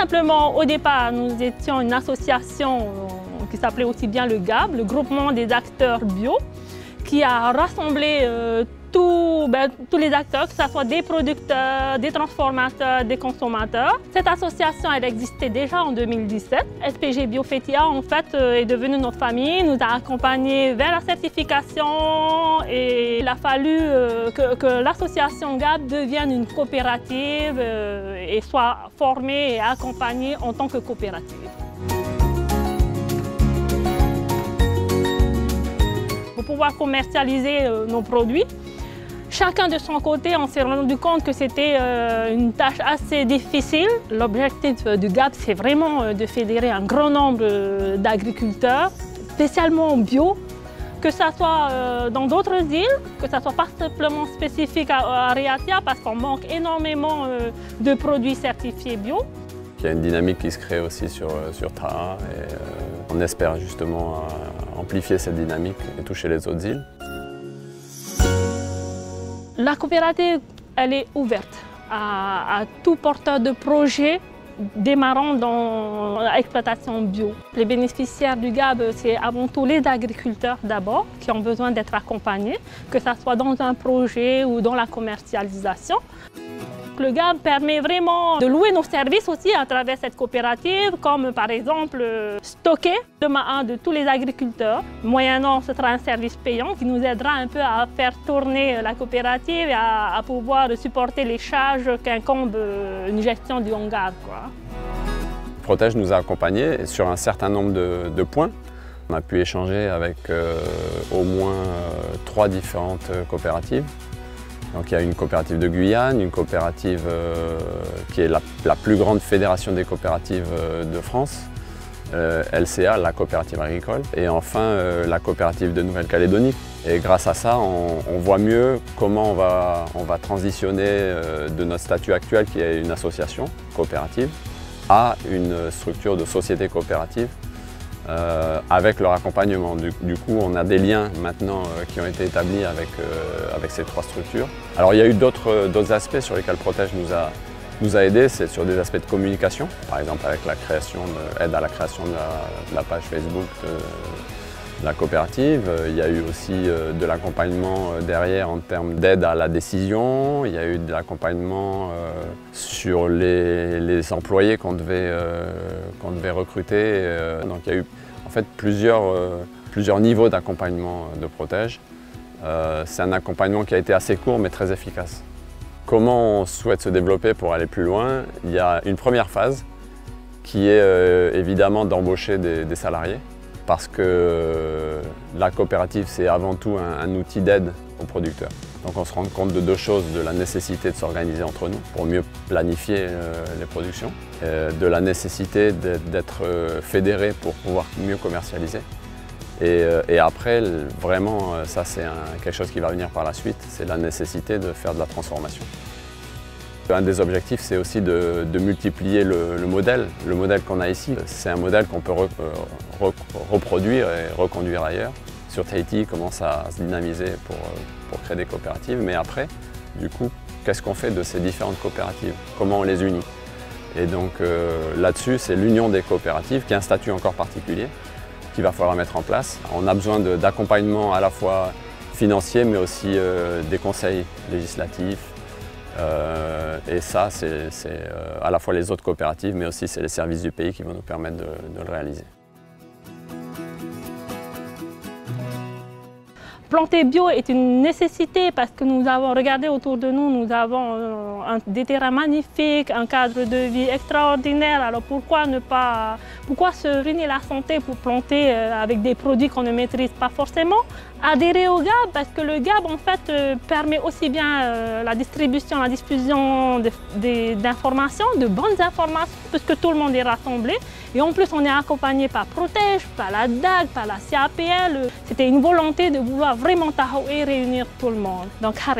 Simplement, au départ, nous étions une association qui s'appelait aussi bien le GAB, le groupement des acteurs bio, qui a rassemblé ben, tous les acteurs, que ce soit des producteurs, des transformateurs, des consommateurs. Cette association, elle existait déjà en 2017. SPG Biofetia, en fait, euh, est devenue notre famille, nous a accompagnés vers la certification et il a fallu euh, que, l'association GAB devienne une coopérative euh, et soit formée et accompagnée en tant que coopérative. Pour pouvoir commercialiser nos produits, Chacun de son côté, on s'est rendu compte que c'était euh, une tâche assez difficile. L'objectif du GAP, c'est vraiment euh, de fédérer un grand nombre euh, d'agriculteurs, spécialement bio, que ce soit dans d'autres îles, que ce soit pas simplement spécifique à Ariatia, parce qu'on manque énormément de produits certifiés bio. Il y a une dynamique qui se crée aussi sur, sur et on espère justement amplifier cette dynamique et toucher les autres îles. La coopérative, est ouverte à, tout porteur de projet démarrant dans l'exploitation bio. Les bénéficiaires du GAB, c'est avant tout les agriculteurs d'abord qui ont besoin d'être accompagnés, que ce soit dans un projet ou dans la commercialisation le GAB permet vraiment de louer nos services aussi à travers cette coopérative, comme par exemple stocker le main de tous les agriculteurs. Moyennant, ce sera un service payant qui nous aidera un peu à faire tourner la coopérative et à, pouvoir supporter les charges qu'incombe une gestion du hangar. Protège nous a accompagnés sur un certain nombre de, points. On a pu échanger avec euh, au moins euh, trois différentes coopératives. Donc il y a une coopérative de Guyane, une coopérative euh, qui est la, plus grande fédération des coopératives euh, de France, euh, LCA, la coopérative agricole, et enfin la coopérative de Nouvelle-Calédonie. Et grâce à ça, on, voit mieux comment on va, on va transitionner de notre statut actuel, qui est une association coopérative, à une structure de société coopérative euh, avec leur accompagnement. Du, coup, on a des liens maintenant euh, qui ont été établis avec, euh, avec ces trois structures. Alors il y a eu d'autres aspects sur lesquels Protège nous a, nous a aidés, c'est sur des aspects de communication, par exemple avec la création de, aide à la création de la, page Facebook la coopérative. Il y a eu aussi de l'accompagnement derrière en termes d'aide à la décision. Il y a eu de l'accompagnement sur les, employés qu'on devait, recruter. Donc il y a eu en fait plusieurs, euh, niveaux d'accompagnement euh, de Protège. Euh, c'est un accompagnement qui a été assez court mais très efficace. Comment on souhaite se développer pour aller plus loin? Il y a une première phase qui est évidemment d'embaucher des, salariés parce que la coopérative c'est avant tout un outil d'aide aux producteurs. Donc on se rend compte de deux choses, de la nécessité de s'organiser entre nous pour mieux planifier euh, les productions, euh, de la nécessité d'être euh, fédéré pour pouvoir mieux commercialiser. Et, après, vraiment, ça c'est quelque chose qui va venir par la suite, c'est la nécessité de faire de la transformation. Un des objectifs, c'est aussi de, multiplier le, modèle. Le modèle qu'on a ici, c'est un modèle qu'on peut reproduire et reconduire ailleurs sur Tahiti commence à se dynamiser pour, pour créer des coopératives. Mais après, du coup, qu'est-ce qu'on fait de ces différentes coopératives? Comment on les unit? Et donc euh, là-dessus, c'est l'union des coopératives qui a un statut encore particulier qu'il va falloir mettre en place. On a besoin d'accompagnement à la fois financier mais aussi euh, des conseils législatifs. Euh, et ça, c'est à la fois les autres coopératives mais aussi c'est les services du pays qui vont nous permettre de le réaliser. Planter bio est une nécessité parce que nous avons regardé autour de nous, nous avons euh, des terrains magnifiques, un cadre de vie extraordinaire. Alors pourquoi ne pas, pourquoi se ruiner la santé pour planter euh, avec des produits qu'on ne maîtrise pas forcément? Adhérer au GAB parce que le GAB en fait euh, permet aussi bien la distribution, la diffusion d'informations, de, bonnes informations, puisque tout le monde est rassemblé. Et en plus on est accompagné par Protège, par la DAG, par la CAPL. C'était une volonté de vouloir vraiment et réunir tout le monde. Donc xare